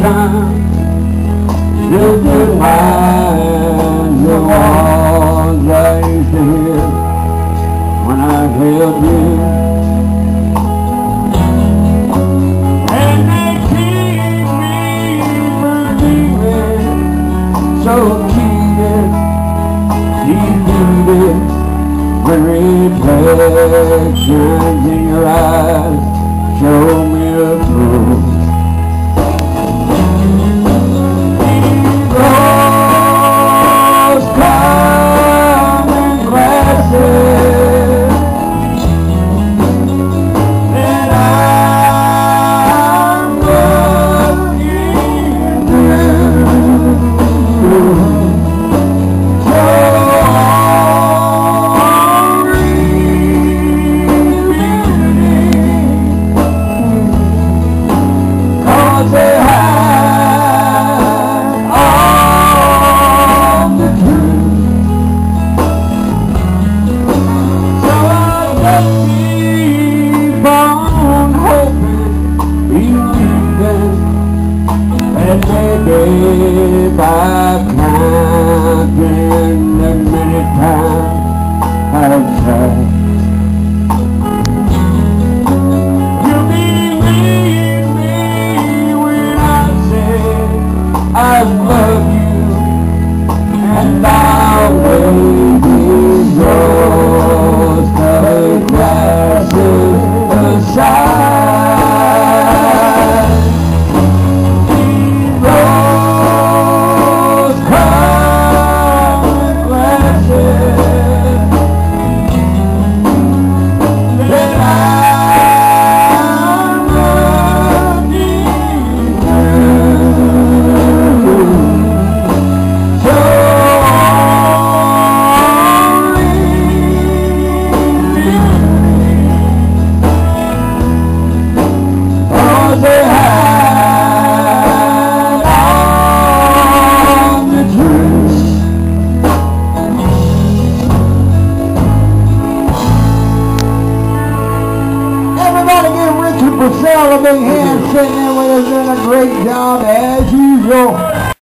time She'll be mine You'll always be here When I held you So when reflections in your eyes show me the truth. days I've climbed in the I've tried. to give Richard Purcell a big hand sitting there with us doing a great job as usual.